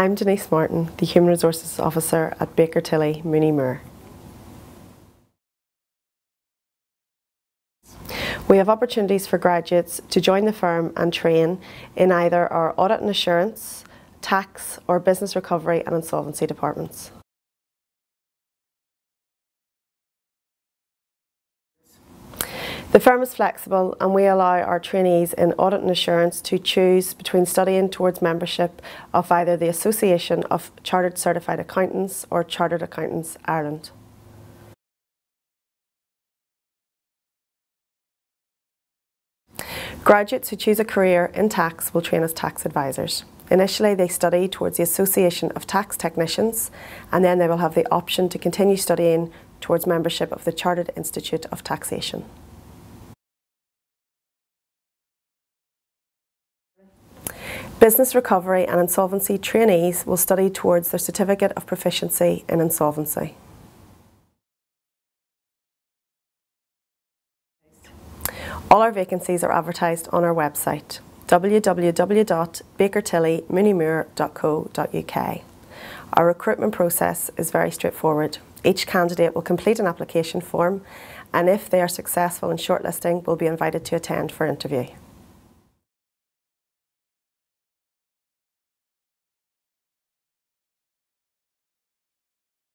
I'm Denise Martin, the Human Resources Officer at Baker Tilly Mooney Moore. We have opportunities for graduates to join the firm and train in either our audit and assurance, tax or business recovery and insolvency departments. The firm is flexible and we allow our trainees in audit and assurance to choose between studying towards membership of either the Association of Chartered Certified Accountants or Chartered Accountants Ireland. Graduates who choose a career in tax will train as tax advisors. Initially they study towards the Association of Tax Technicians and then they will have the option to continue studying towards membership of the Chartered Institute of Taxation. Business recovery and insolvency trainees will study towards their Certificate of Proficiency in Insolvency. All our vacancies are advertised on our website www.bakertillymooneymoore.co.uk. Our recruitment process is very straightforward. Each candidate will complete an application form and if they are successful in shortlisting will be invited to attend for interview.